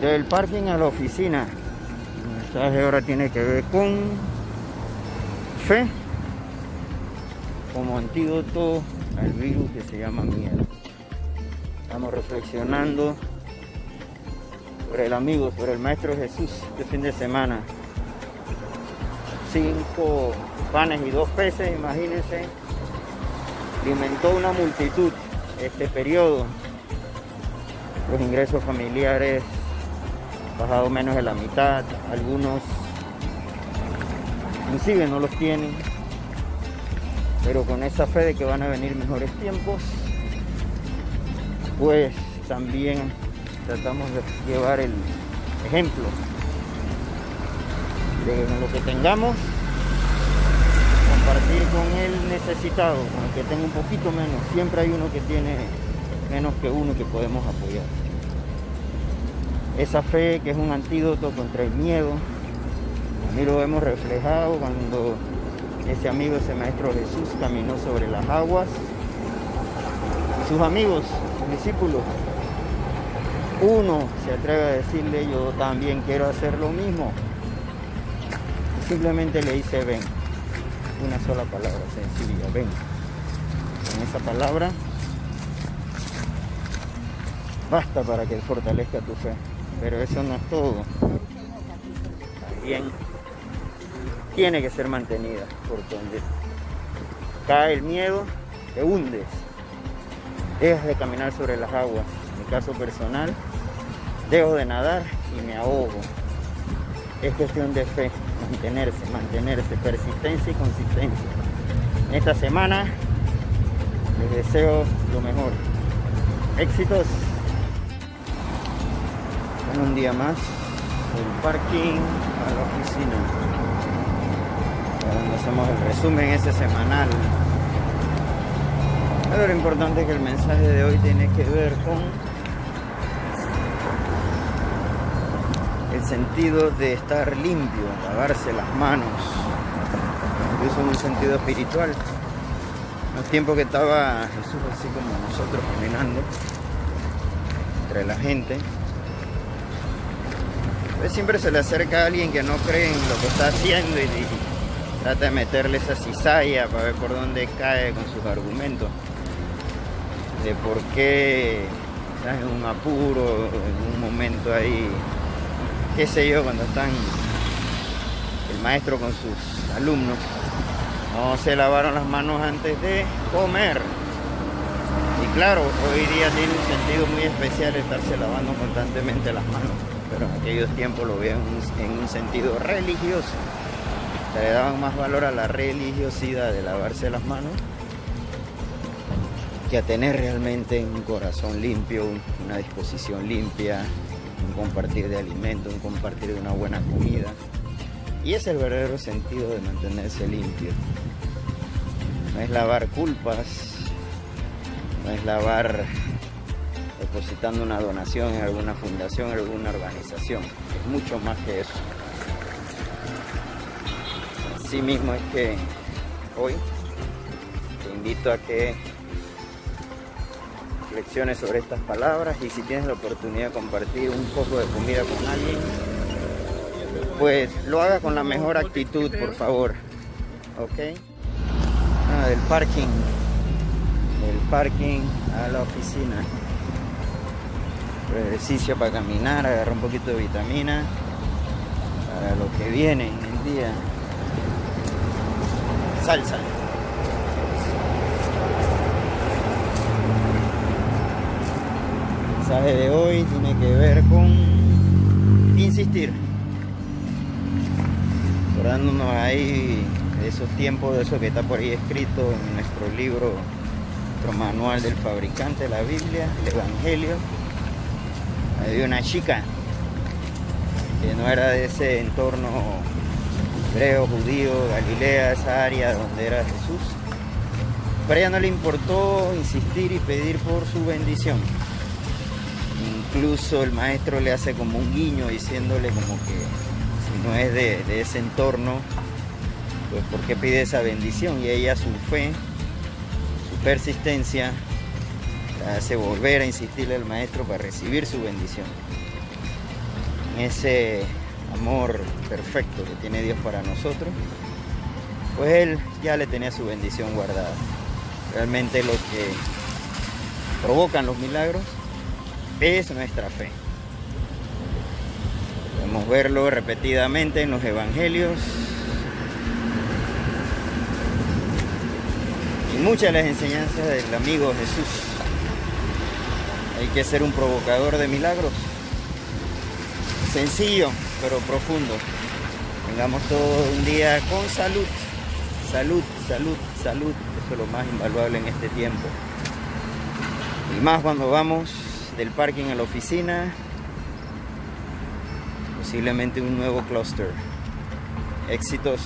Del parking a la oficina. El mensaje ahora tiene que ver con fe como antídoto al virus que se llama miedo. Estamos reflexionando sobre el amigo, sobre el Maestro Jesús este fin de semana. Cinco panes y dos peces, imagínense. Alimentó una multitud este periodo. Los ingresos familiares bajado menos de la mitad, algunos inclusive no los tienen, pero con esa fe de que van a venir mejores tiempos, pues también tratamos de llevar el ejemplo de lo que tengamos, compartir con el necesitado, con el que tenga un poquito menos. Siempre hay uno que tiene menos que uno que podemos apoyar. Esa fe que es un antídoto contra el miedo, a mí lo hemos reflejado cuando ese amigo, ese maestro Jesús caminó sobre las aguas. Sus amigos, sus discípulos, uno se atreve a decirle yo también quiero hacer lo mismo. Simplemente le dice ven. Una sola palabra sencilla, ven. Con esa palabra basta para que fortalezca tu fe. Pero eso no es todo. También tiene que ser mantenida por donde cae el miedo, te hundes. Dejas de caminar sobre las aguas. En mi caso personal, dejo de nadar y me ahogo. Es cuestión de fe, mantenerse, mantenerse, persistencia y consistencia. Esta semana les deseo lo mejor. Éxitos en un día más del parking a la oficina. Donde hacemos el resumen ese semanal. Pero lo importante es que el mensaje de hoy tiene que ver con el sentido de estar limpio, lavarse las manos, incluso en un sentido espiritual. En el tiempo que estaba Jesús así como nosotros caminando entre la gente, pues siempre se le acerca a alguien que no cree en lo que está haciendo y, trata de meterle esa cizalla para ver por dónde cae con sus argumentos. De por qué estás en un apuro, en un momento ahí qué sé yo, cuando están el maestro con sus alumnos, no se lavaron las manos antes de comer. Y claro, hoy día tiene un sentido muy especial estarse lavando constantemente las manos, pero en aquellos tiempos lo veían en un sentido religioso. Le daban más valor a la religiosidad de lavarse las manos que a tener realmente un corazón limpio, una disposición limpia, un compartir de alimentos, un compartir de una buena comida. Y es el verdadero sentido de mantenerse limpio. No es lavar culpas, no es lavar depositando una donación en alguna fundación, alguna organización. Es mucho más que eso. Así mismo es que hoy te invito a que reflexiones sobre estas palabras y si tienes la oportunidad de compartir un poco de comida con alguien, pues lo haga con la mejor actitud, por favor. ¿Ok? Ah, del parking. Del parking a la oficina. Ejercicio para caminar, agarrar un poquito de vitamina para lo que viene en el día. Salsa. El mensaje de hoy tiene que ver con insistir. Acordándonos ahí esos tiempos, de eso que está por ahí escrito en nuestro libro, nuestro manual del fabricante la Biblia, el Evangelio. Había una chica que no era de ese entorno hebreo, judío, Galilea, esa área donde era Jesús. Pero ella no le importó insistir y pedir por su bendición incluso el maestro le hace como un guiño diciéndole como que si no es de, de, ese entorno, pues ¿por qué pide esa bendición? Y ella su fe, su persistencia, hace volver a insistirle al maestro para recibir su bendición. en ese amor perfecto que tiene Dios para nosotros, pues Él ya le tenía su bendición guardada. Realmente lo que provocan los milagros es nuestra fe. Podemos verlo repetidamente en los evangelios. Y muchas de las enseñanzas del amigo Jesús. Hay que ser un provocador de milagros. Sencillo, pero profundo. Tengamos todo un día con salud. Salud, salud, salud. Eso es lo más invaluable en este tiempo. Y más cuando vamos del parking a la oficina. Posiblemente un nuevo cluster. Éxitos.